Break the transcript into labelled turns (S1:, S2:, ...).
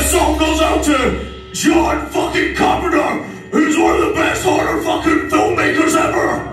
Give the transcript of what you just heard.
S1: This song goes out to John fucking Carpenter, who's one of the best horror fucking filmmakers ever.